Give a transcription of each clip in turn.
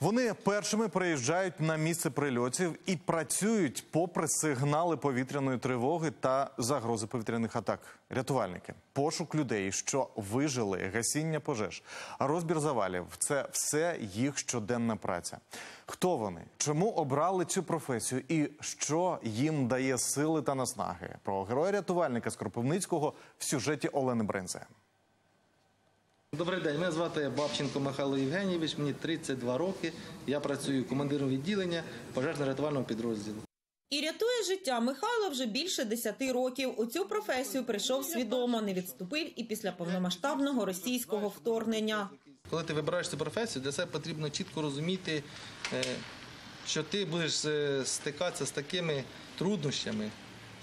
Вони першими приїжджають на місце прильотів і працюють попри сигнали повітряної тривоги та загрози повітряних атак. Рятувальники, пошук людей, що вижили, гасіння пожеж, розбір завалів це все їх щоденна праця. Хто вони? Чому обрали цю професію? І що їм дає сили та наснаги? Про героя рятувальника з Кропивницького в сюжеті Олени Брензе. Добрий день, мене звати Бабченко Михайло Євгенійович, мені 32 роки. Я працюю командиром відділення пожежно-рятувального підрозділу. І рятує життя Михайло вже більше 10 років. У цю професію прийшов свідомо, не відступив і після повномасштабного російського вторгнення. Коли ти вибираєш цю професію, для себе потрібно чітко розуміти, е, що ти будеш е, стикатися з такими труднощами,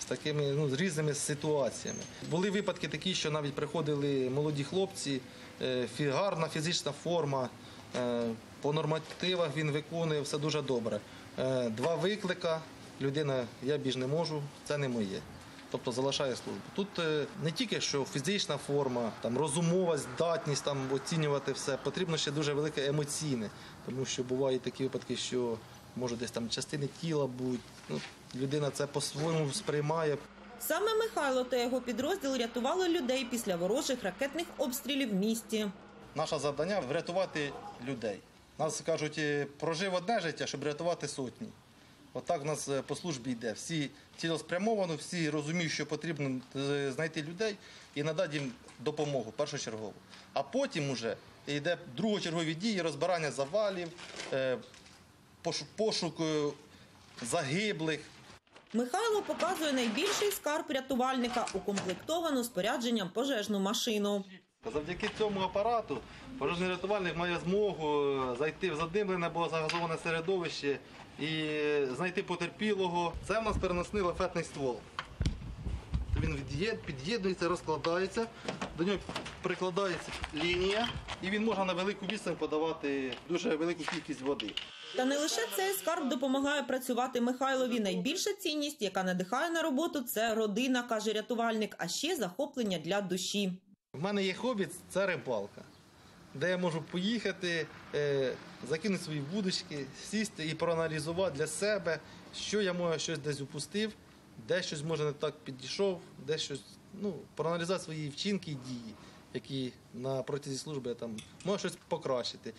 з такими ну, з різними ситуаціями. Були випадки такі, що навіть приходили молоді хлопці, е, гарна фізична форма. е, По нормативах він виконує все дуже добре. Е, Два виклика, людина, я більш не можу, це не моє. Тобто залишає службу. Тут не тільки що фізична форма, там розумова здатність там оцінювати все, потрібно ще дуже велике емоційне, тому що бувають такі випадки, що може десь там частини тіла будуть. Ну, людина це по-своєму сприймає. Саме Михайло та його підрозділ рятували людей після ворожих ракетних обстрілів в місті. Наше завдання врятувати людей. Нас кажуть, е, прожив одне життя, щоб рятувати сотні. Отак в нас е, по службі йде. Всі цілеспрямовано, всі розуміють, що потрібно е, знайти людей і надати їм допомогу першочергову. А потім уже йде другочергові дії, розбирання завалів, пошук е, загиблих. Михайло показує найбільший скарб рятувальника укомплектовану спорядженням пожежну машину. Завдяки цьому апарату пожежний рятувальник має змогу е, зайти в задимлене або загазоване середовище і знайти потерпілого. Це в нас переносний лафетний ствол. Він під'єднується, розкладається, до нього прикладається лінія, і він може на велику відстань подавати дуже велику кількість води. Та не лише цей скарб допомагає працювати Михайлові. Найбільша цінність, яка надихає на роботу, це родина, каже рятувальник, а ще захоплення для душі. У мене є хобі це рибалка, де я можу поїхати, е, закинути свої вудочки, сісти і проаналізувати для себе, що я може щось десь упустив, де щось може не так підійшов, де щось, ну, проаналізувати свої вчинки і дії, які на протязі служби там може щось покращити.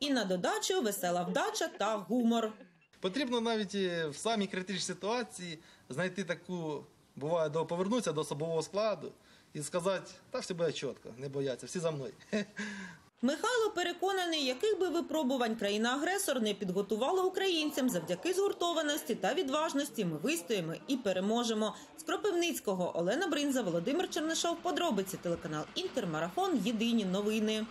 І на додачу весела вдача та гумор. Потрібно навіть е, в самій критичній ситуації знайти таку, буває, до повернутися до особового складу і сказати, та все буде чітко, не бояться, всі за мною. Михайло переконаний, яких би випробувань країна-агресор не підготувала українцям завдяки згуртованості та відважності. Ми вистоїмо і переможемо. З Кропивницького Олена Бринза, Володимир Чернишов. Подробиці телеканал Інтермарафон. Єдині новини.